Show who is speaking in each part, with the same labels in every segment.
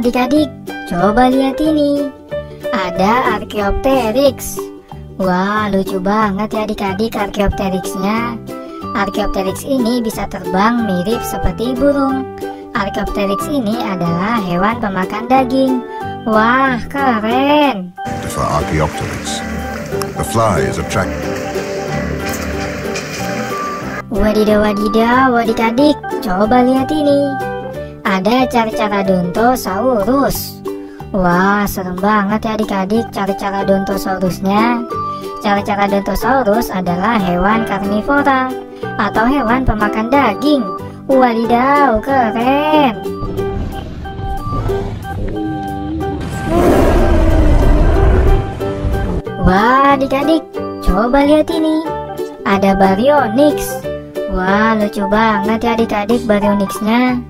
Speaker 1: Adik-adik, coba lihat ini. Ada Archaeopteryx. Wah lucu banget ya adik-adik Archaeopteryxnya. Archaeopteryx ini bisa terbang mirip seperti burung. Archaeopteryx ini adalah hewan pemakan daging. Wah keren.
Speaker 2: For Archaeopteryx, the fly is attractive.
Speaker 1: Wadidaw wadidaw adik-adik, coba lihat ini. Ada cara-cara Dontosaurus. Wah, serem banget ya adik-adik cara-cara Dontosaurusnya. Cara-cara Dontosaurus adalah hewan karnivora atau hewan pemakan daging. Wadidaw, keren. Wah, adik-adik, coba lihat ini. Ada Baryonyx. Wah, lucu banget ya adik-adik Baryonyxnya.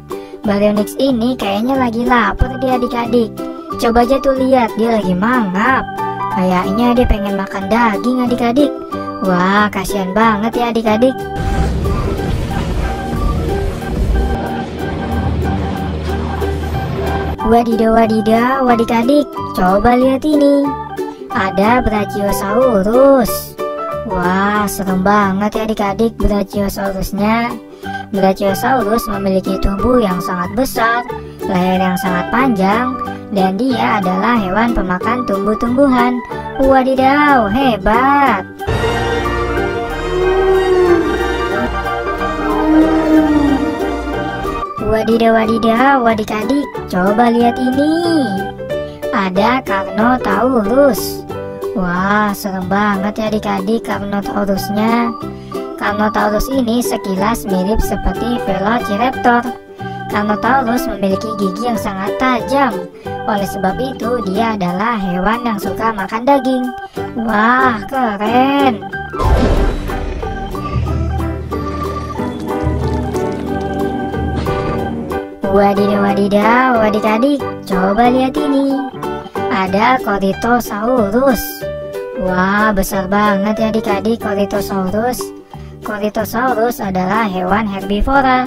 Speaker 1: Baryonyx ini kayaknya lagi lapar dia adik-adik. Coba aja tuh lihat, dia lagi mangap. Kayaknya dia pengen makan daging adik-adik. Wah, kasihan banget ya adik-adik. Wadidaw wadidaw adik-adik, coba lihat ini. Ada Brachiosaurus. Wah, serem banget ya adik-adik Brachiosaurusnya. Brachiosaurus memiliki tubuh yang sangat besar, leher yang sangat panjang, dan dia adalah hewan pemakan tumbuh-tumbuhan. Wadidaw, hebat! Wadidaw wadidaw adik-adik, coba lihat ini. Ada Carnotaurus. Wah, serem banget ya adik-adik Carnotaurusnya. Carnotaurus ini sekilas mirip seperti Velociraptor. Carnotaurus memiliki gigi yang sangat tajam. Oleh sebab itu, dia adalah hewan yang suka makan daging. Wah, keren! Wadidaw wadidaw adik-adik, coba lihat ini. Ada Corythosaurus. Wah, besar banget ya adik-adik Corythosaurus. Corythosaurus adalah hewan herbivora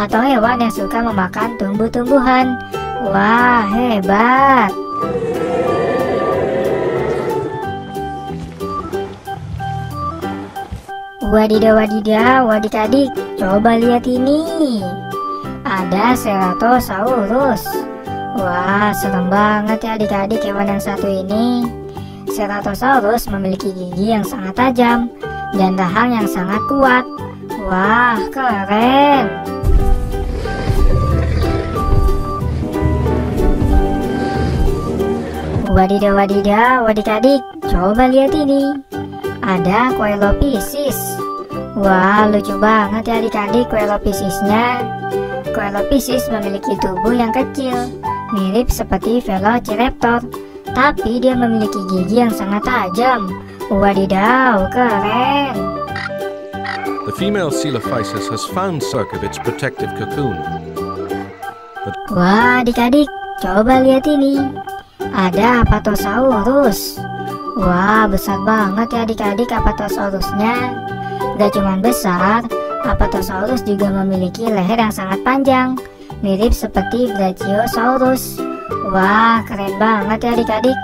Speaker 1: atau hewan yang suka memakan tumbuh-tumbuhan. Wah, hebat. Wadidaw wadidaw adik-adik, coba lihat ini. Ada Ceratosaurus. Wah, serem banget ya adik-adik hewan yang satu ini. Ceratosaurus memiliki gigi yang sangat tajam dan rahang yang sangat kuat. Wah, keren. Wadidaw wadidaw adik-adik, coba lihat ini. Ada Coelophysis. Wah, lucu banget ya adik-adik Coelophysis-nya. Coelophysis memiliki tubuh yang kecil, mirip seperti Velociraptor, tapi dia memiliki gigi yang sangat tajam. Wadidaw, keren.
Speaker 3: The female Coelophysis has found silk of its protective cocoon.
Speaker 1: Wah, adik-adik, coba lihat ini. Ada Apatosaurus. Wah, besar banget ya adik-adik Apatosaurusnya. Gak cuman besar, Apatosaurus juga memiliki leher yang sangat panjang, mirip seperti Brachiosaurus. Wah, keren banget ya adik-adik.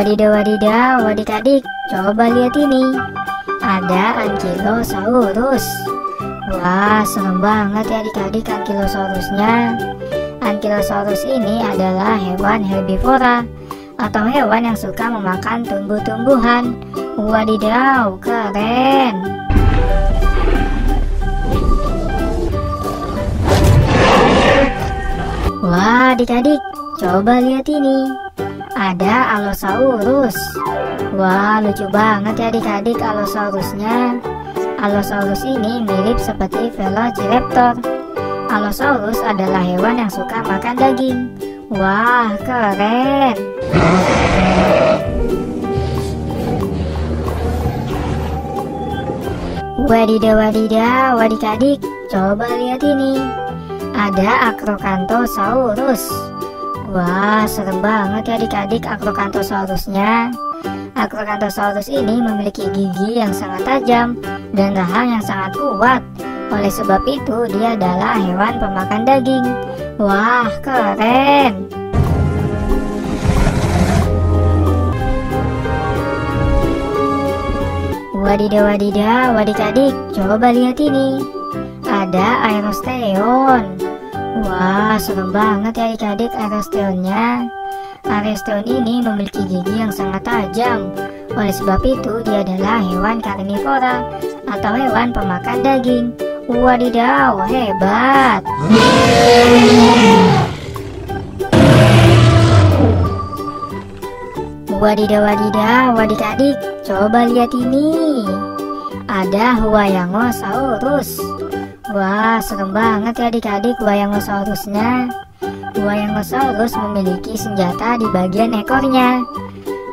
Speaker 1: Wadidaw wadidaw adik-adik, coba lihat ini. Ada Ankylosaurus. Wah, serem banget ya adik-adik Ankylosaurusnya. Ankylosaurus ini adalah hewan herbivora atau hewan yang suka memakan tumbuh-tumbuhan. Wadidaw, keren. Wah, adik-adik, coba lihat ini. Ada Allosaurus. Wah, lucu banget ya adik-adik Allosaurusnya. Allosaurus ini mirip seperti Velociraptor. Allosaurus adalah hewan yang suka makan daging. Wah, keren. Wadidaw wadidaw adik-adik, coba lihat ini. Ada Acrocanthosaurus. Wah, serem banget ya adik-adik Acrocanthosaurusnya. Acrocanthosaurus ini memiliki gigi yang sangat tajam dan rahang yang sangat kuat. Oleh sebab itu, dia adalah hewan pemakan daging. Wah, keren! Wadidaw wadidaw adik-adik coba lihat ini Ada aerosteon Wah serem banget ya adik-adik aerosteonnya Aerosteon ini memiliki gigi yang sangat tajam. Oleh sebab itu dia adalah hewan karnivora Atau hewan pemakan daging. Wadidaw hebat! Wadidaw wadidaw adik-adik Coba lihat ini. Ada Huayangosaurus Wah serem banget ya adik-adik Huayangosaurusnya Huayangosaurus memiliki senjata di bagian ekornya.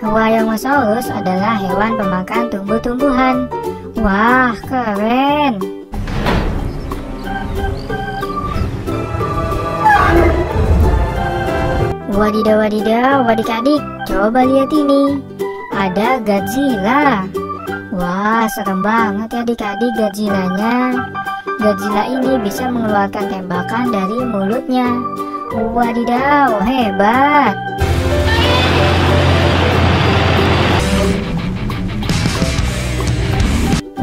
Speaker 1: Huayangosaurus adalah hewan pemakan tumbuh-tumbuhan. Wah keren! Wadidaw wadidaw adik-adik Coba lihat ini. Ada Godzilla. Wah serem banget ya adik-adik Godzillanya Godzilla ini bisa mengeluarkan tembakan dari mulutnya. Wadidaw hebat.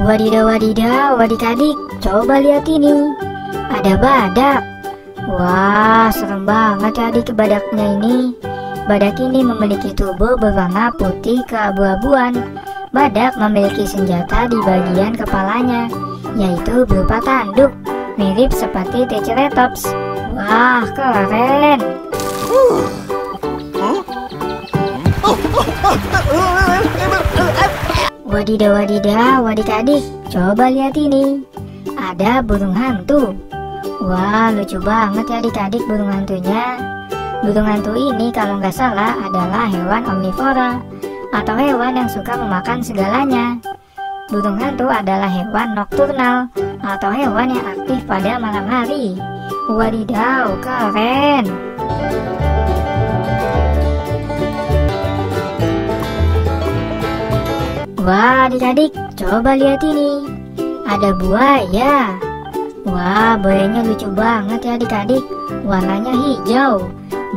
Speaker 1: Wadidaw wadidaw adik-adik Coba lihat ini. Ada badak. Wah, serem banget ya adik badaknya ini. Badak ini memiliki tubuh berwarna putih keabu-abuan. Badak memiliki senjata di bagian kepalanya, yaitu berupa tanduk, mirip seperti Triceratops. Wah, keren! Wadidaw wadidaw adik-adik, coba lihat ini. Ada burung hantu. Wah, lucu banget ya adik-adik burung hantunya. Burung hantu ini kalau nggak salah adalah hewan omnivora atau hewan yang suka memakan segalanya. Burung hantu adalah hewan nokturnal atau hewan yang aktif pada malam hari. Wadidaw, keren! Wah, adik-adik, coba lihat ini. Ada buaya. Wah, buayanya lucu banget ya adik-adik. Warnanya hijau.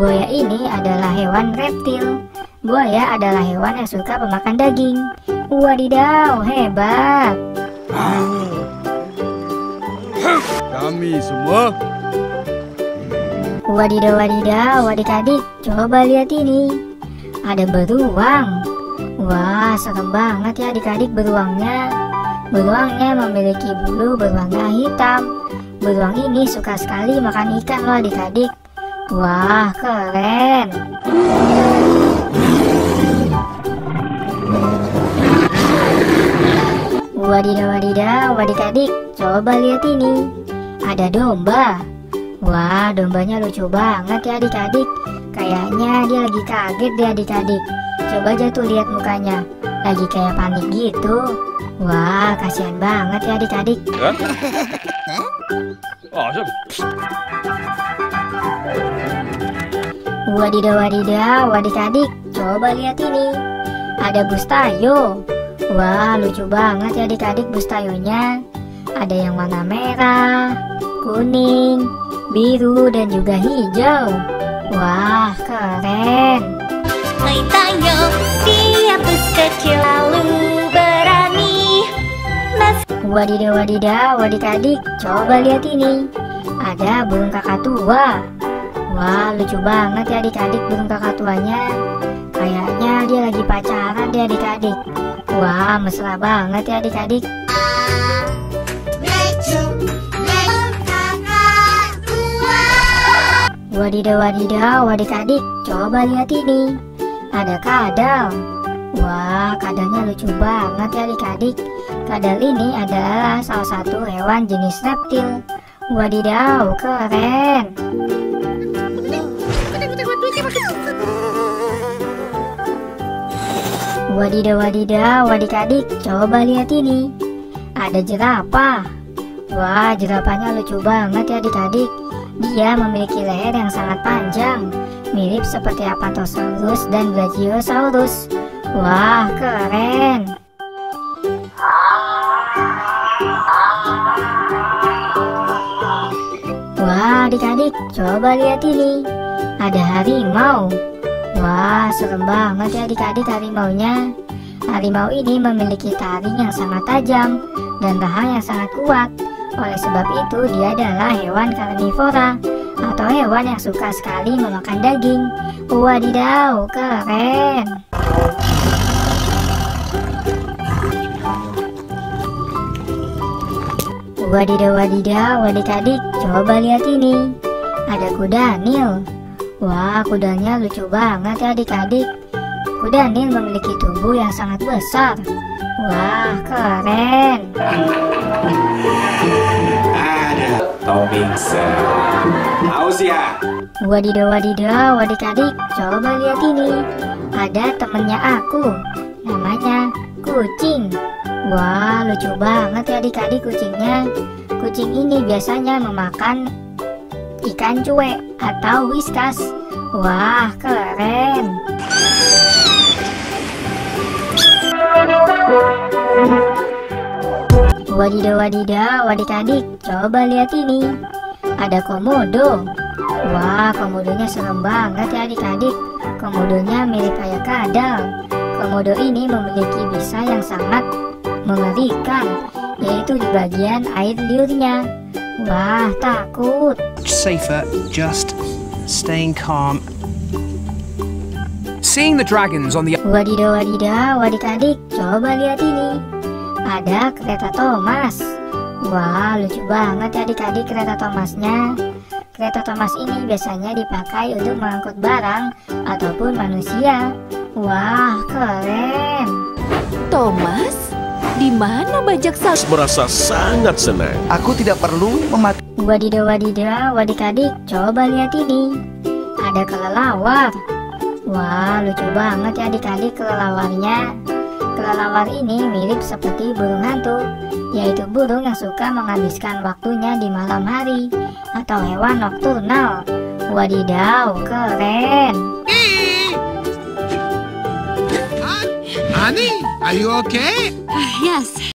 Speaker 1: Buaya ini adalah hewan reptil. Buaya adalah hewan yang suka memakan daging. Wadidaw, hebat.
Speaker 4: Kami semua
Speaker 1: Wadidaw, wadidaw, adik-adik, coba lihat ini. Ada beruang. Wah, serem banget ya adik-adik beruangnya. Beruangnya memiliki bulu berwarna hitam. Beruang ini suka sekali makan ikan loh adik-adik. Wah, keren. Wadidaw, wadidaw, adik-adik, coba lihat ini. Ada domba. Wah, dombanya lucu banget ya adik-adik. Kayaknya dia lagi kaget deh adik-adik. Coba aja tuh lihat mukanya. Lagi kayak panik gitu. Wah, kasihan banget ya adik-adik.
Speaker 4: Oh.
Speaker 1: Wadidaw wadidaw adik-adik Coba lihat ini Ada bustayo Wah lucu banget ya adik-adik bustayonya Ada yang warna merah Kuning Biru dan juga hijau. Wah keren.
Speaker 5: Main tayo, dia bus kecil lalu berani. Mas
Speaker 1: Wadidaw wadidaw adik-adik Coba lihat ini. Ada burung kakak tua. Wah lucu banget ya adik-adik burung kakak tuanya. Kayaknya dia lagi pacaran deh adik-adik Wah mesra banget ya adik-adik. Wadidaw wadidaw adik-adik Coba lihat ini. Ada kadal. Wah kadalnya lucu banget ya adik-adik. Kadal ini adalah salah satu hewan jenis reptil. Wadidaw keren Wadidaw wadidaw adik-adik Coba lihat ini Ada jerapah Wah jerapahnya lucu banget ya adik-adik Dia memiliki leher yang sangat panjang Mirip seperti Apatosaurus dan Brachiosaurus Wah, keren. Wah, adik-adik, coba lihat ini. Ada harimau. Wah, serem banget ya adik-adik harimaunya. Harimau ini memiliki taring yang sangat tajam dan tahan yang sangat kuat. Oleh sebab itu, dia adalah hewan karnivora atau hewan yang suka sekali memakan daging. Wadidaw, keren. Wadidaw wadidaw adik-adik coba lihat ini Ada kuda Nil Wah kudanya lucu banget ya adik-adik. Kuda Nil memiliki tubuh yang sangat besar. Wah keren. Wadidaw wadidaw adik-adik. Coba lihat ini. Ada temennya aku. Namanya kucing. Wah lucu banget ya adik-adik kucingnya. Kucing ini biasanya memakan ikan cuek atau whiskas Wah keren. Wadidaw wadidaw adik-adik coba lihat ini. Ada komodo. Wah komodonya serem banget ya adik-adik. Komodonya mirip kayak kadal. Komodo ini memiliki bisa yang sangat mengerikan Yaitu di bagian air liurnya Wah takut.
Speaker 6: Safer just staying calm. Seeing the dragons on the
Speaker 1: Wadidaw wadidaw adik-adik coba lihat ini. Ada kereta Thomas. Wah lucu banget ya adik-adik kereta Thomasnya. Kereta Thomas ini biasanya dipakai untuk mengangkut barang ataupun manusia. Wah keren.
Speaker 5: Thomas, di mana bajak sal?
Speaker 3: Merasa sangat senang.
Speaker 4: Aku tidak perlu memati.
Speaker 1: Wadidaw wadidaw adik-adik coba lihat ini Ada kelelawar Wah lucu banget ya adik-adik kelelawarnya Kelelawar ini mirip seperti burung hantu Yaitu burung yang suka menghabiskan waktunya di malam hari Atau hewan nokturnal Wadidaw keren
Speaker 7: Honey, are you okay?
Speaker 5: Uh, yes,